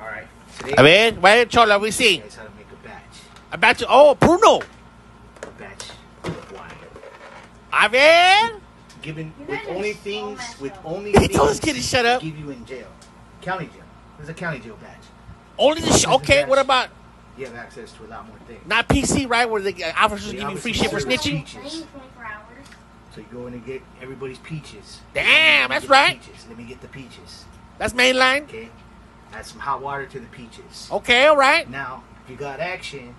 All right. Today, A ver, vaya chola, we see. Here's how to make a batch. I bet you. Oh, Pruno. A batch of wine. A ver. Given with only so things with only He things told this kid to shut up. give you in jail. County jail. There's a county jail batch. Only the sh- Okay, what about You have access to a lot more things. not PC, right? Where the uh, officers They give you free shit for snitching? Peaches. 24 hours. So you go in and get everybody's peaches. Damn, that's right. Peaches. Let me get the peaches. That's mainline. Okay. Add some hot water to the peaches. Okay, all right. Now, if you got action,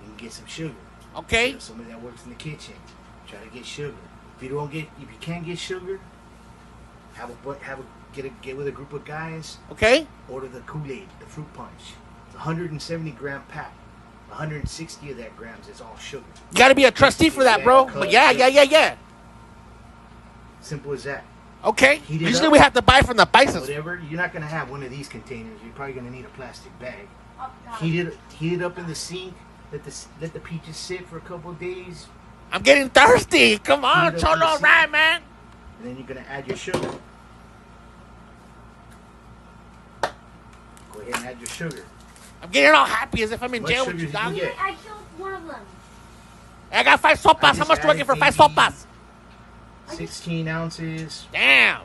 you can get some sugar. Okay. You know, somebody that works in the kitchen, try to get sugar. If you don't get, if you can't get sugar, have a have a get a get with a group of guys. Okay. Order the Kool Aid, the fruit punch. It's 170 gram pack. 160 of that grams is all sugar. You got to be a trustee for that, bro. But yeah, yeah, yeah, yeah. Simple as that. Okay. Usually up. we have to buy from the Bisons. Whatever. You're not gonna have one of these containers. You're probably gonna need a plastic bag. Oh, Heat it, heat it up in the sink. Let the let the peaches sit for a couple of days, I'm getting thirsty. Come on, Heat up Cholo, the seat. right, man. and then you're gonna add your sugar. Go ahead and add your sugar. I'm getting all happy as if I'm in Much jail with you, dog. you get. I killed one of them. I got five I sopas. How much do I get for five maybe- sopas? 16 ounces. Damn.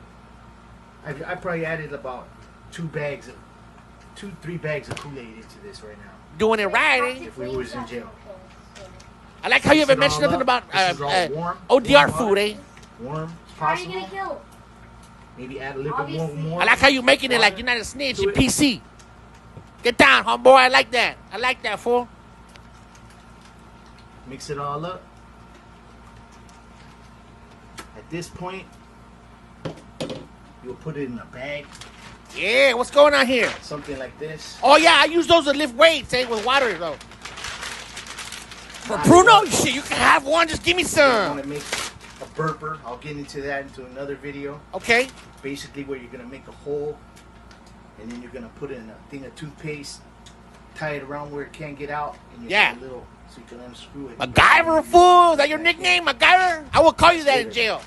I, I probably added about two bags of, two three bags of Kool Aid into this right now. Doing it right, eh? If we was in jail. I like how you Mix haven't mentioned nothing about This uh, is uh, warm, ODR warm food, eh? Warm as How are you gonna kill? Maybe add a little bit Obviously. more. more I like how you're making it like water. you're not a snitch. You it. PC. Get down, homeboy. I like that. I like that, fool. Mix it all up. At this point, you'll put it in a bag, Yeah, what's going on here? something like this. Oh, yeah, I use those to lift weights, eh, with water, though. For Pruno, you shit, you can have one. Just give me some. i want to make a burper. I'll get into that into another video. Okay? Basically, where you're gonna make a hole, and then you're gonna put in a thing of toothpaste, tie it around where it can't get out, and you Yeah. have a little so you can unscrew it. MacGyver, fool. Is that your nickname, MacGyver? I will call you that in jail.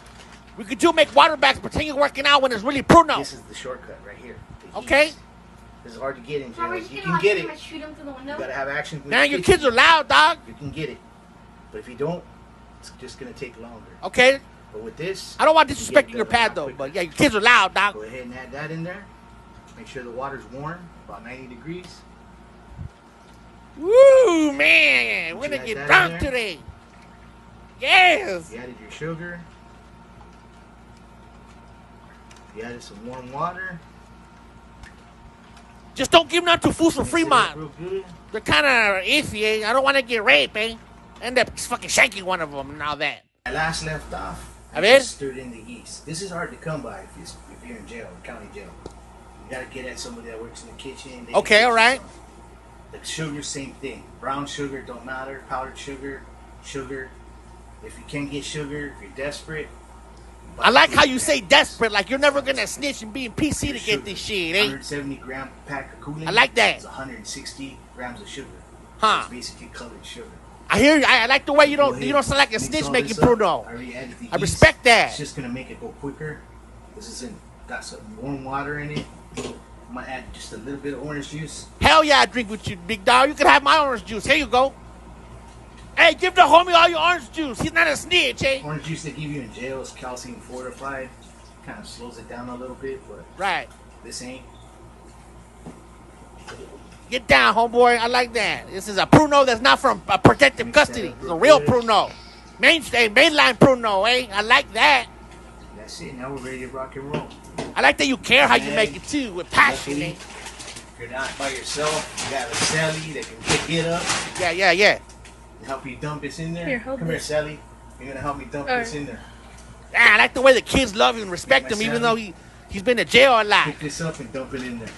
We could do make water bags, pretend you're working out when it's really Pruno. This is the shortcut right here. Okay. This is hard to get in So we're jail. You gonna can watch get it. shoot him through the You gotta have action. Now your kids are loud, dog. You can get it, but if you don't, it's just gonna take longer. Okay? But with this, I don't want you get disrespecting it your pad, though, quicker. but yeah, your kids are loud, dog. Go ahead and add that in there. Make sure the water's warm, about 90 degrees. Woo, man. We're gonna get drunk today. Yes. You added your sugar. You added some warm water. Just don't give none to fools from Mix it up Fremont. They're kind of iffy, eh? I don't want to get raped, eh? End up fucking shanking one of them and all that. I last left off. I just stirred in the yeast. This is hard to come by if you're, if you're in jail, county jail. You gotta get at somebody that works in the kitchen. Okay, you alright. The sugar, same thing. Brown sugar don't matter. Powdered sugar, sugar. If you can't get sugar, if you're desperate. I like how you say desperate, like you're never gonna snitch and be in PC to Your get this shit, eh? 170 gram pack of Kool-Aid. I like that. It's 160 grams of sugar. Huh. It's basically colored sugar. I hear you. I, I like the way you don't ahead, you don't sound like a snitch making. Pruno. I I yeast. respect that. It's just gonna make it go quicker. This is in got some warm water in it. I'm gonna add just a little bit of orange juice. Hell yeah, I drink with you, big dog. You can have my orange juice. Here you go. Hey, give the homie all your orange juice. He's not a snitch, eh? Orange juice they give you in jail is calcium fortified. Kind of slows it down a little bit, but Right. this ain't. Get down, homeboy. I like that. This is a Pruno that's not from uh, protective custody. It's a real real good. Pruno. Mainstay, mainline Pruno, eh? I like that. That's it. Now we're ready to rock and roll. I like that you care how you make it too, with passion, Luckily, eh? you're not by yourself, you got a Sally that can pick it up Yeah, yeah, yeah. and help you dump this in there. Here, hold Come here, this. Sally. You're gonna help me dump All this right. in there. Yeah, I like the way the kids love him and respect him, even though he he's been to jail a lot. Pick this up and dump it in there.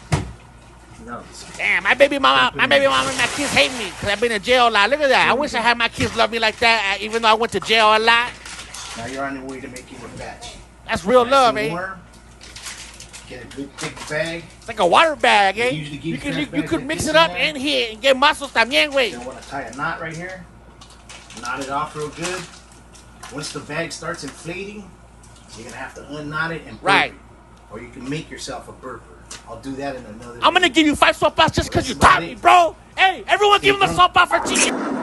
No, Damn, my baby mama, my baby there. mama, and my kids hate me because I've been in jail a lot. Look at that. I wish I had my kids love me like that, uh, even though I went to jail a lot. now you're on your way to making a batch. That's real Nice love, and eh? warm. Get a thick bag. It's like a water bag, eh? You could you, you could mix it up in and here and get muscles también, güey. You'll want to tie a knot right here. Knot it off real good. Once the bag starts inflating, you're gonna have to unknot it and burp Right. it. Or you can make yourself a burper. I'll do that in another. I'm gonna give you five soap baths just because you taught me, bro. Hey, everyone give him a soap bath for cheating.